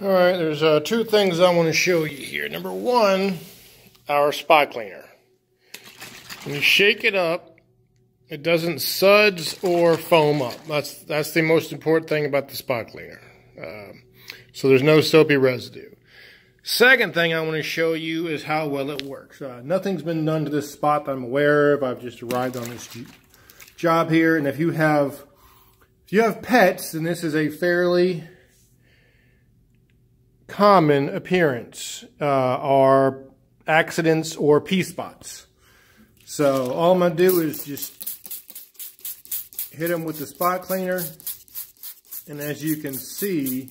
All right, there's uh, two things I want to show you here. Number one, our spot cleaner. When you shake it up, it doesn't suds or foam up. That's that's the most important thing about the spot cleaner. Um, so there's no soapy residue. Second thing I want to show you is how well it works. Uh, nothing's been done to this spot that I'm aware of. I've just arrived on this job here, and if you have if you have pets, then this is a fairly common appearance uh, are accidents or pee spots. So all I'm going to do is just hit them with the spot cleaner. And as you can see,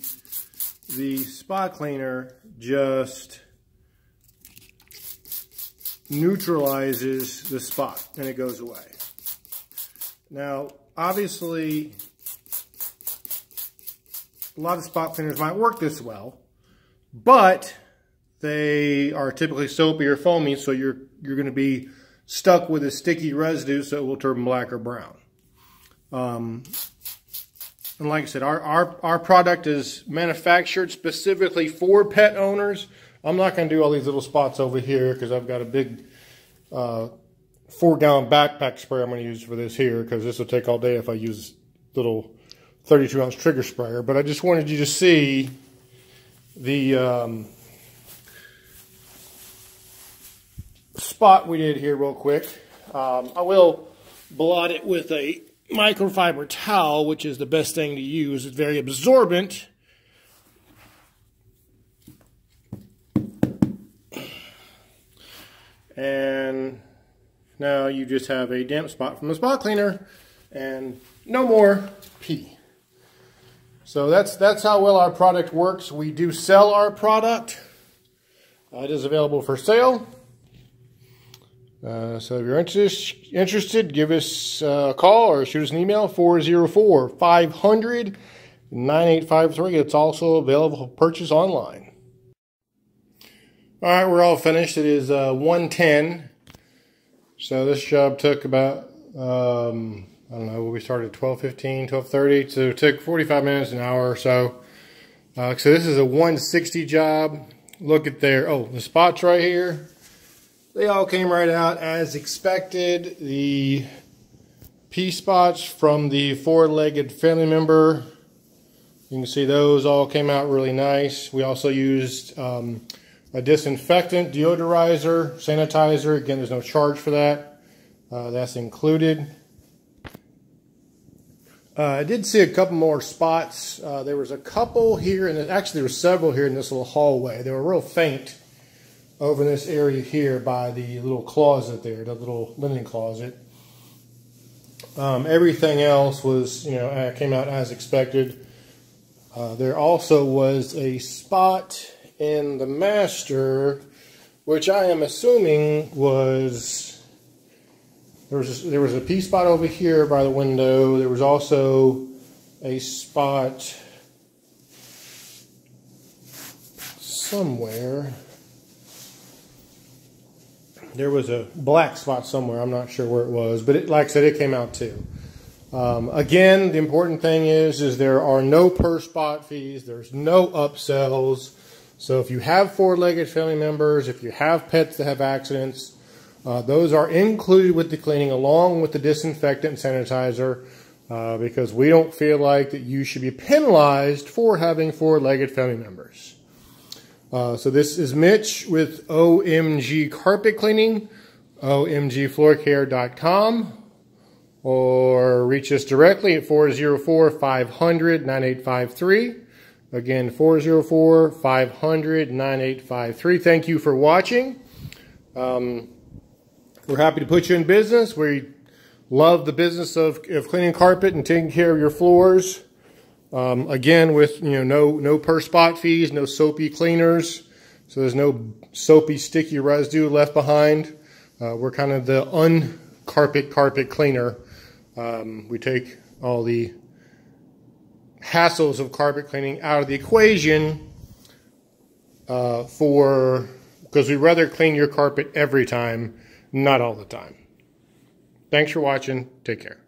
the spot cleaner just neutralizes the spot and it goes away. Now, obviously, a lot of spot cleaners might work this well, but they are typically soapy or foamy, so you're you're going to be stuck with a sticky residue, so it will turn black or brown. Um, and like I said, our, our, our product is manufactured specifically for pet owners. I'm not going to do all these little spots over here because I've got a big uh, four gallon backpack spray I'm going to use for this here because this will take all day if I use little 32 ounce trigger sprayer. But I just wanted you to see the um, spot we did here real quick. Um, I will blot it with a microfiber towel, which is the best thing to use. It's very absorbent. And now you just have a damp spot from the spot cleaner and no more pee. So that's, that's how well our product works. We do sell our product. Uh, it is available for sale. Uh, so if you're interest, interested, give us a call or shoot us an email, 404-500-9853. It's also available for purchase online. All right, we're all finished. It is uh, 110. So this job took about um, I don't know, we started at 12.15, 12.30, so it took 45 minutes, an hour or so. Uh, so this is a 160 job. Look at there, oh, the spots right here. They all came right out as expected. The pee spots from the four-legged family member, you can see those all came out really nice. We also used um, a disinfectant, deodorizer, sanitizer. Again, there's no charge for that. Uh, that's included. Uh, I did see a couple more spots. Uh, there was a couple here, and actually there were several here in this little hallway. They were real faint over in this area here by the little closet there, the little linen closet. Um, everything else was, you know, uh, came out as expected. Uh, there also was a spot in the master, which I am assuming was there was a, there was a pee spot over here by the window. There was also a spot somewhere. There was a black spot somewhere. I'm not sure where it was, but it, like I said, it came out too. Um, again, the important thing is, is there are no per spot fees. There's no upsells. So if you have four-legged family members, if you have pets that have accidents, uh, those are included with the cleaning along with the disinfectant and sanitizer uh, because we don't feel like that you should be penalized for having four-legged family members. Uh, so this is Mitch with OMG Carpet Cleaning, omgfloorcare.com, or reach us directly at 404-500-9853. Again, 404-500-9853. Thank you for watching. Um, we're happy to put you in business. We love the business of, of cleaning carpet and taking care of your floors. Um, again, with you know no no per spot fees, no soapy cleaners, so there's no soapy sticky residue left behind. Uh, we're kind of the uncarpet carpet carpet cleaner. Um, we take all the hassles of carpet cleaning out of the equation uh, for because we'd rather clean your carpet every time not all the time. Thanks for watching. Take care.